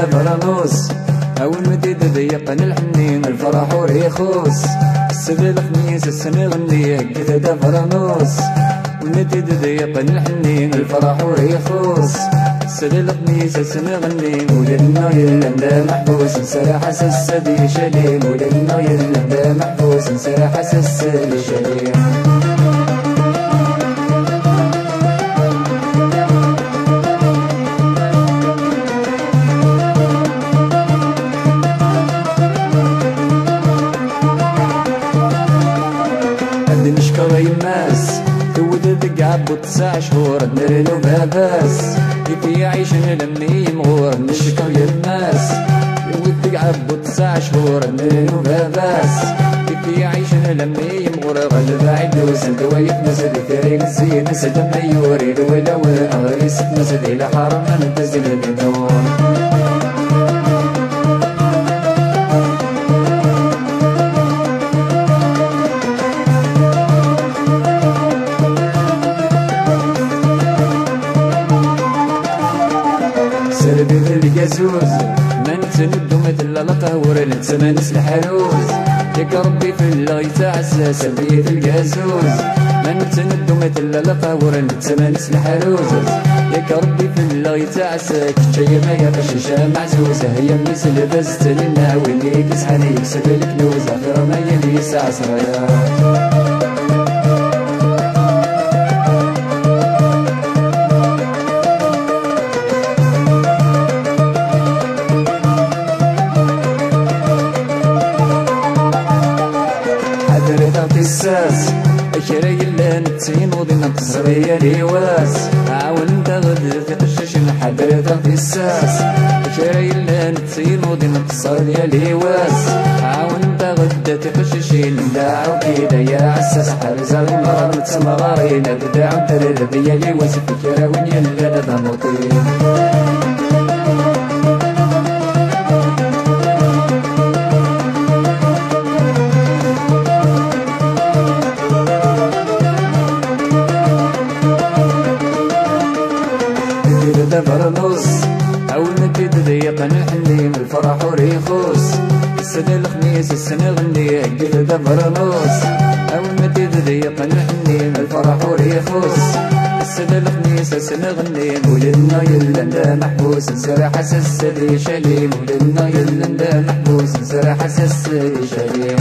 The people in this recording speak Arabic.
ولا برانوس أول مديد ضيقن الحنين الفرح وريخوس السبب خميس السنة غنية قتادة فرانوس والمديد ضيقن الحنين الفرح وريخوس السبب خميس السنة غني ولدنا يلم دا محبوس. نسرى حسس سدي شليم ولدنا يلم دا محبوس. نسرى حسس سدي شليم. بتسع شهور نرنو باباس كيف يعيش لمي مغور نشكر يماس تود دقع بتسع شهور نرنو باباس كيف يعيش لمي مغور غلب عدوس دوايف نزل كريم الزين سجن يوري ولا ولا غريس نزل إلى حرم ننتزل النور الجازوز من تندو مثل القهور نتسمنس الحروز ياك ربي في يتعسى سربي الجازوز من تندو مثل القهور نتسمنس الحروز ياك ربي في الله يتعسى كتشي ما يقش معزوزة هي مثل بس لنا واللي يسحني يكسب الكنوز آخر ما يلي يسعى سرايا قساس أشري اللي نتسين وضي نقصر يا ريواس عاون تغد في قشش نحضر قساس أشري اللي نتسين وضي نقصر يا ريواس عاون تغد في قششين داعو كيدا يا عساس. حرز المرار متسمغارين داعو ترد يا ريواس فكرة وين يلا نضمطين برنوس أول ما تضيق نحني الفرح وريخوس السنة الخميس السنة غني قل برنوس أول ما تضيق نحني الفرح وريخوس السنة الخميس السنة غني ولدنا يلا محبوس. نسرح حسس لي شليم ولدنا يلا محبوس. نسرح حسس لي شليم.